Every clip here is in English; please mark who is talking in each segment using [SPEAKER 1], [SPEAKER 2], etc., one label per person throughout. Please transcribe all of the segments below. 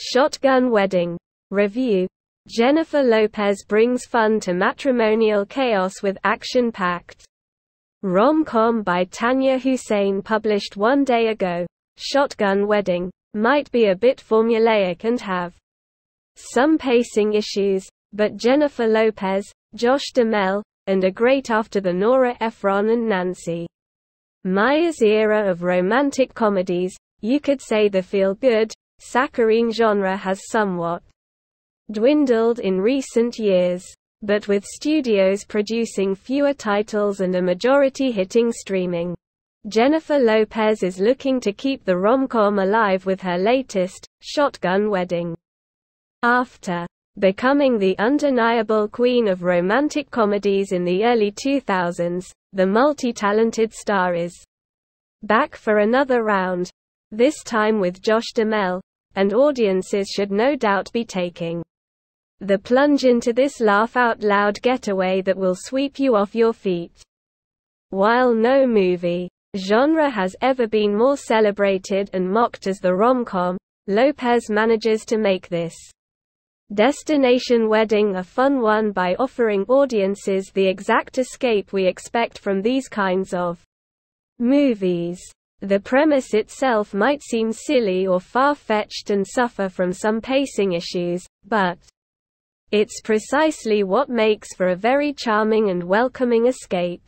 [SPEAKER 1] Shotgun Wedding. Review. Jennifer Lopez brings fun to matrimonial chaos with action-packed rom-com by Tanya Hussein published one day ago. Shotgun Wedding might be a bit formulaic and have some pacing issues, but Jennifer Lopez, Josh Duhamel, and a great after the Nora Ephron and Nancy Meyers era of romantic comedies, you could say the feel-good, saccharine genre has somewhat dwindled in recent years. But with studios producing fewer titles and a majority hitting streaming, Jennifer Lopez is looking to keep the rom-com alive with her latest, Shotgun Wedding. After becoming the undeniable queen of romantic comedies in the early 2000s, the multi-talented star is back for another round, this time with Josh Duhamel, and audiences should no doubt be taking the plunge into this laugh-out-loud getaway that will sweep you off your feet. While no movie genre has ever been more celebrated and mocked as the rom-com, Lopez manages to make this destination wedding a fun one by offering audiences the exact escape we expect from these kinds of movies. The premise itself might seem silly or far-fetched and suffer from some pacing issues, but it's precisely what makes for a very charming and welcoming escape.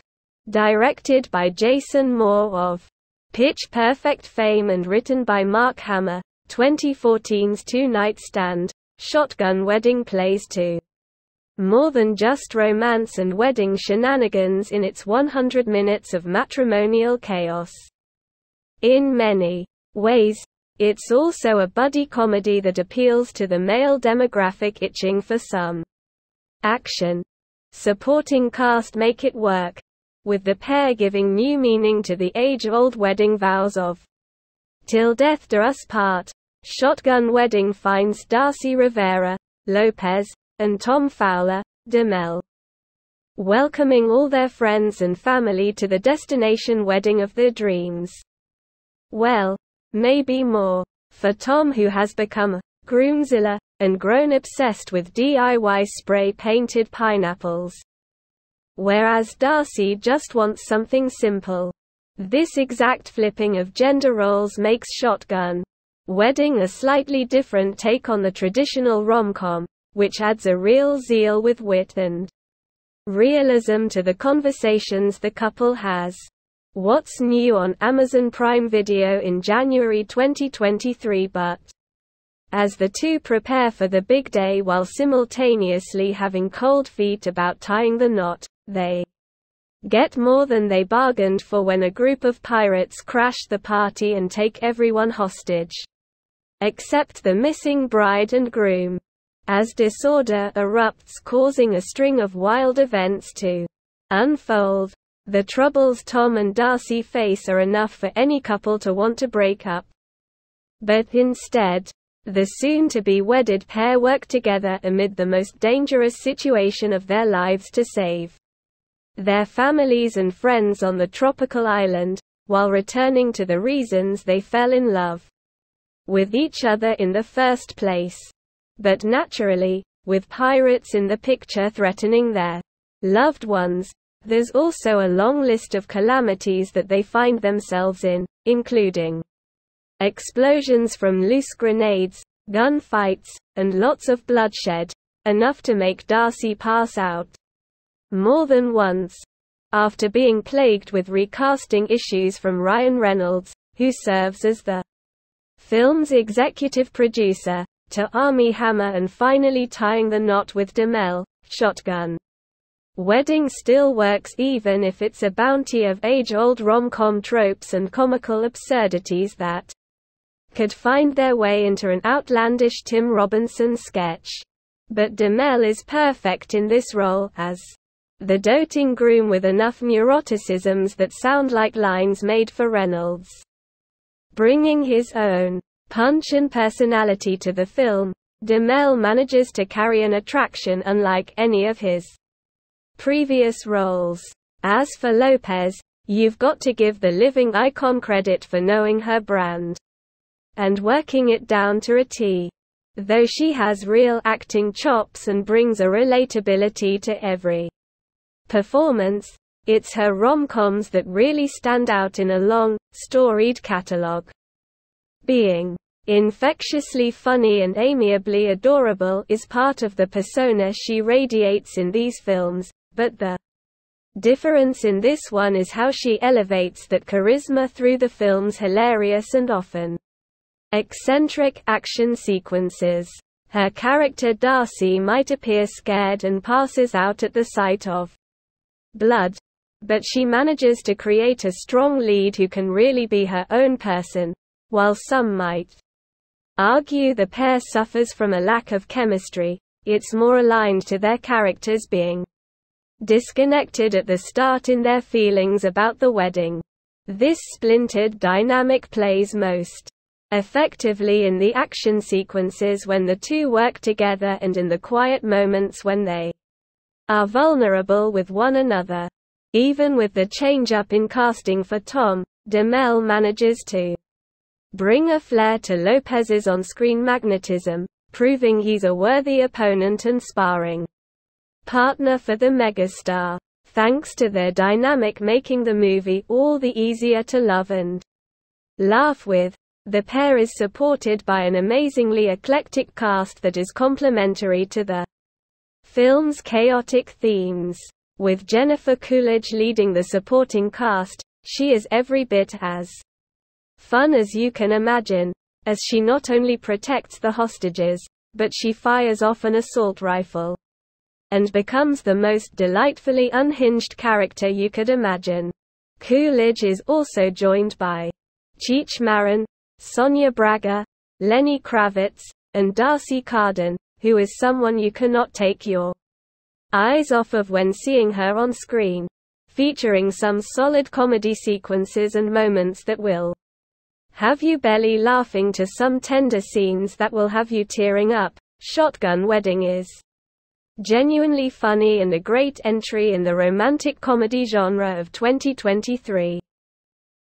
[SPEAKER 1] Directed by Jason Moore of Pitch Perfect fame and written by Mark Hammer, 2014's Two Night Stand, Shotgun Wedding plays to more than just romance and wedding shenanigans in its 100 minutes of matrimonial chaos. In many ways, it's also a buddy comedy that appeals to the male demographic itching for some action. Supporting cast make it work, with the pair giving new meaning to the age-old wedding vows of Till Death Do Us Part. Shotgun Wedding finds Darcy Rivera, Lopez, and Tom Fowler, Duhamel welcoming all their friends and family to the destination wedding of their dreams. Well, maybe more. For Tom who has become groomzilla, and grown obsessed with DIY spray-painted pineapples. Whereas Darcy just wants something simple. This exact flipping of gender roles makes Shotgun Wedding a slightly different take on the traditional rom-com, which adds a real zeal with wit and realism to the conversations the couple has. What's new on Amazon Prime Video in January 2023 but as the two prepare for the big day while simultaneously having cold feet about tying the knot, they get more than they bargained for when a group of pirates crash the party and take everyone hostage. Except the missing bride and groom. As disorder erupts causing a string of wild events to unfold, the troubles Tom and Darcy face are enough for any couple to want to break up. But instead, the soon-to-be wedded pair work together amid the most dangerous situation of their lives to save their families and friends on the tropical island, while returning to the reasons they fell in love with each other in the first place. But naturally, with pirates in the picture threatening their loved ones, there's also a long list of calamities that they find themselves in, including explosions from loose grenades, gunfights, and lots of bloodshed, enough to make Darcy pass out more than once. After being plagued with recasting issues from Ryan Reynolds, who serves as the film's executive producer, to Armie Hammer and finally tying the knot with Duhamel, Shotgun Wedding still works even if it's a bounty of age-old rom-com tropes and comical absurdities that could find their way into an outlandish Tim Robinson sketch. But Duhamel is perfect in this role, as the doting groom with enough neuroticisms that sound like lines made for Reynolds. Bringing his own punch and personality to the film, Duhamel manages to carry an attraction unlike any of his previous roles. As for Lopez, you've got to give the living icon credit for knowing her brand and working it down to a T. though she has real acting chops and brings a relatability to every performance, it's her rom-coms that really stand out in a long, storied catalogue. Being infectiously funny and amiably adorable is part of the persona she radiates in these films, but the difference in this one is how she elevates that charisma through the film's hilarious and often eccentric action sequences. Her character Darcy might appear scared and passes out at the sight of blood, but she manages to create a strong lead who can really be her own person, while some might argue the pair suffers from a lack of chemistry, it's more aligned to their characters being disconnected at the start in their feelings about the wedding. This splintered dynamic plays most effectively in the action sequences when the two work together and in the quiet moments when they are vulnerable with one another. Even with the change-up in casting for Tom, Duhamel manages to bring a flair to Lopez's on-screen magnetism, proving he's a worthy opponent and sparring partner for the megastar. Thanks to their dynamic making the movie all the easier to love and laugh with, the pair is supported by an amazingly eclectic cast that is complementary to the film's chaotic themes. With Jennifer Coolidge leading the supporting cast, she is every bit as fun as you can imagine, as she not only protects the hostages, but she fires off an assault rifle and becomes the most delightfully unhinged character you could imagine. Coolidge is also joined by Cheech Marin, Sonia Braga, Lenny Kravitz, and D'Arcy Carden, who is someone you cannot take your eyes off of when seeing her on screen, featuring some solid comedy sequences and moments that will have you belly laughing to some tender scenes that will have you tearing up. Shotgun Wedding is genuinely funny and a great entry in the romantic comedy genre of 2023.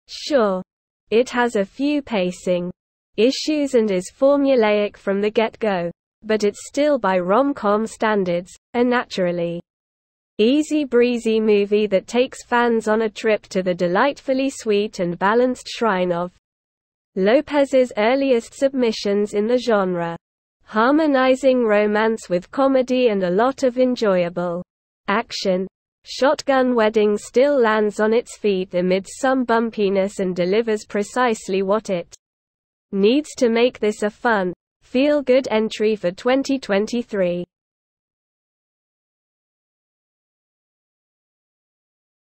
[SPEAKER 1] Sure, it has a few pacing issues and is formulaic from the get-go, but it's still by rom-com standards, a naturally easy breezy movie that takes fans on a trip to the delightfully sweet and balanced shrine of Lopez's earliest submissions in the genre. Harmonizing romance with comedy and a lot of enjoyable action. Shotgun Wedding still lands on its feet amid some bumpiness and delivers precisely what it needs to make this a fun, feel-good entry for 2023.